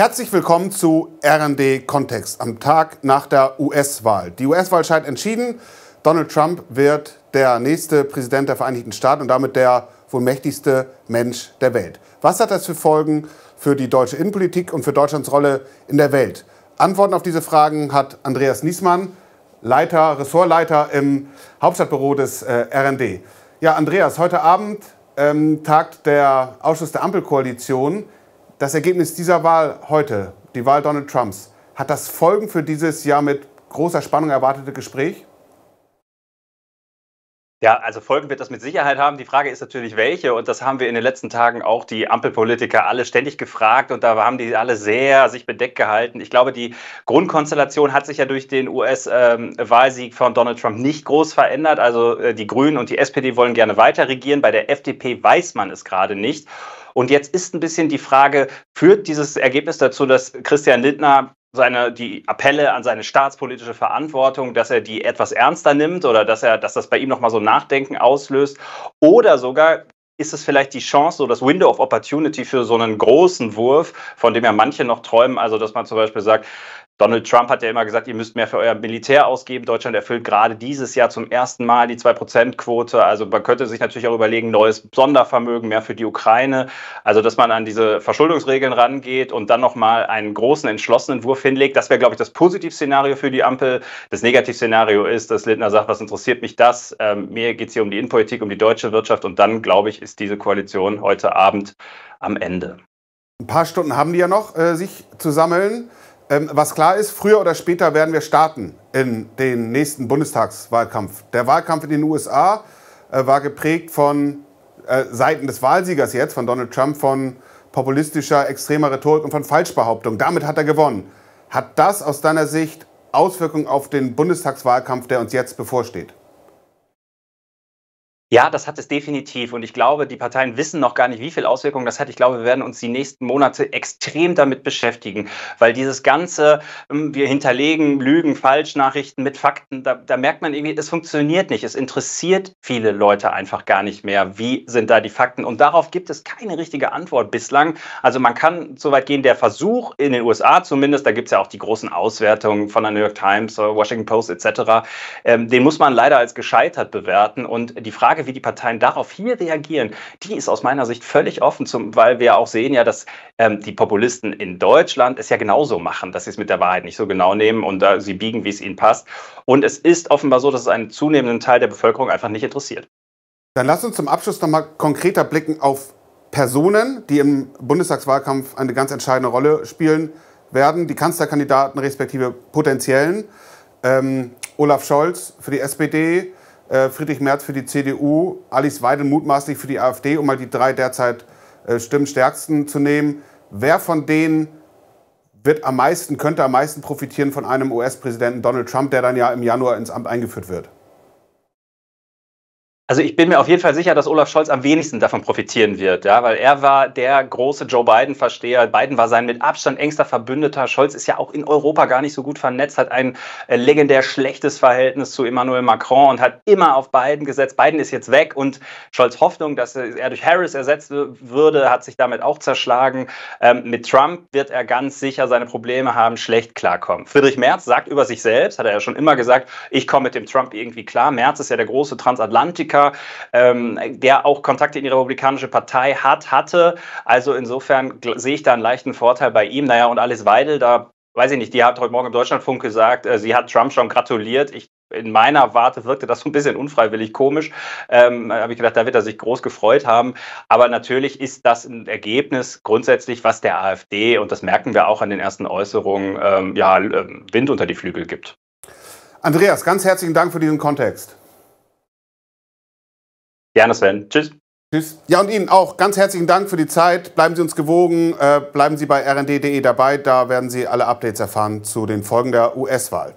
Herzlich willkommen zu RD Kontext am Tag nach der US-Wahl. Die US-Wahl scheint entschieden. Donald Trump wird der nächste Präsident der Vereinigten Staaten und damit der wohl mächtigste Mensch der Welt. Was hat das für Folgen für die deutsche Innenpolitik und für Deutschlands Rolle in der Welt? Antworten auf diese Fragen hat Andreas Niesmann, Leiter, Ressortleiter im Hauptstadtbüro des äh, RND. Ja, Andreas, heute Abend ähm, tagt der Ausschuss der Ampelkoalition. Das Ergebnis dieser Wahl heute, die Wahl Donald Trumps, hat das Folgen für dieses Jahr mit großer Spannung erwartete Gespräch? Ja, also Folgen wird das mit Sicherheit haben. Die Frage ist natürlich, welche. Und das haben wir in den letzten Tagen auch die Ampelpolitiker alle ständig gefragt. Und da haben die alle sehr sich bedeckt gehalten. Ich glaube, die Grundkonstellation hat sich ja durch den US-Wahlsieg von Donald Trump nicht groß verändert. Also äh, die Grünen und die SPD wollen gerne weiter regieren. Bei der FDP weiß man es gerade nicht. Und jetzt ist ein bisschen die Frage, führt dieses Ergebnis dazu, dass Christian Lindner seine, die Appelle an seine staatspolitische Verantwortung, dass er die etwas ernster nimmt oder dass er, dass das bei ihm nochmal so Nachdenken auslöst? Oder sogar ist es vielleicht die Chance, so das Window of Opportunity für so einen großen Wurf, von dem ja manche noch träumen, also dass man zum Beispiel sagt, Donald Trump hat ja immer gesagt, ihr müsst mehr für euer Militär ausgeben. Deutschland erfüllt gerade dieses Jahr zum ersten Mal die 2%-Quote. Also man könnte sich natürlich auch überlegen, neues Sondervermögen mehr für die Ukraine. Also dass man an diese Verschuldungsregeln rangeht und dann nochmal einen großen, entschlossenen Wurf hinlegt. Das wäre, glaube ich, das Positivszenario für die Ampel. Das Negativszenario ist, dass Lindner sagt, was interessiert mich das? Ähm, mir geht es hier um die Innenpolitik, um die deutsche Wirtschaft. Und dann, glaube ich, ist diese Koalition heute Abend am Ende. Ein paar Stunden haben die ja noch, äh, sich zu sammeln. Ähm, was klar ist, früher oder später werden wir starten in den nächsten Bundestagswahlkampf. Der Wahlkampf in den USA äh, war geprägt von äh, Seiten des Wahlsiegers jetzt, von Donald Trump, von populistischer, extremer Rhetorik und von Falschbehauptung. Damit hat er gewonnen. Hat das aus deiner Sicht Auswirkungen auf den Bundestagswahlkampf, der uns jetzt bevorsteht? Ja, das hat es definitiv. Und ich glaube, die Parteien wissen noch gar nicht, wie viel Auswirkungen das hat. Ich glaube, wir werden uns die nächsten Monate extrem damit beschäftigen, weil dieses ganze, ähm, wir hinterlegen Lügen, Falschnachrichten mit Fakten, da, da merkt man irgendwie, es funktioniert nicht. Es interessiert viele Leute einfach gar nicht mehr. Wie sind da die Fakten? Und darauf gibt es keine richtige Antwort bislang. Also man kann so weit gehen, der Versuch in den USA zumindest, da gibt es ja auch die großen Auswertungen von der New York Times, Washington Post etc., ähm, den muss man leider als gescheitert bewerten. Und die Frage, Frage, wie die Parteien darauf hier reagieren, die ist aus meiner Sicht völlig offen, zum, weil wir auch sehen ja, dass ähm, die Populisten in Deutschland es ja genauso machen, dass sie es mit der Wahrheit nicht so genau nehmen und äh, sie biegen, wie es ihnen passt. Und es ist offenbar so, dass es einen zunehmenden Teil der Bevölkerung einfach nicht interessiert. Dann lass uns zum Abschluss nochmal konkreter blicken auf Personen, die im Bundestagswahlkampf eine ganz entscheidende Rolle spielen werden. Die Kanzlerkandidaten respektive potenziellen. Ähm, Olaf Scholz für die SPD, Friedrich Merz für die CDU, Alice Weidel mutmaßlich für die AfD, um mal die drei derzeit äh, Stimmenstärksten zu nehmen. Wer von denen wird am meisten, könnte am meisten profitieren von einem US-Präsidenten Donald Trump, der dann ja im Januar ins Amt eingeführt wird? Also ich bin mir auf jeden Fall sicher, dass Olaf Scholz am wenigsten davon profitieren wird, ja, weil er war der große Joe Biden-Versteher. Biden war sein mit Abstand engster Verbündeter. Scholz ist ja auch in Europa gar nicht so gut vernetzt, hat ein äh, legendär schlechtes Verhältnis zu Emmanuel Macron und hat immer auf Biden gesetzt. Biden ist jetzt weg und Scholz Hoffnung, dass er durch Harris ersetzt würde, hat sich damit auch zerschlagen. Ähm, mit Trump wird er ganz sicher seine Probleme haben, schlecht klarkommen. Friedrich Merz sagt über sich selbst, hat er ja schon immer gesagt, ich komme mit dem Trump irgendwie klar. Merz ist ja der große Transatlantiker Politiker, ähm, der auch Kontakte in die Republikanische Partei hat, hatte. Also insofern sehe ich da einen leichten Vorteil bei ihm. Naja, und Alice Weidel, da weiß ich nicht, die hat heute Morgen im Deutschlandfunk gesagt, äh, sie hat Trump schon gratuliert. Ich in meiner Warte wirkte das so ein bisschen unfreiwillig komisch. Ähm, habe ich gedacht, da wird er sich groß gefreut haben. Aber natürlich ist das ein Ergebnis grundsätzlich, was der AfD, und das merken wir auch an den ersten Äußerungen, ähm, ja, ähm, Wind unter die Flügel gibt. Andreas, ganz herzlichen Dank für diesen Kontext. Gerne, Sven. Tschüss. Tschüss. Ja, und Ihnen auch ganz herzlichen Dank für die Zeit. Bleiben Sie uns gewogen, äh, bleiben Sie bei rnd.de dabei. Da werden Sie alle Updates erfahren zu den Folgen der US-Wahl.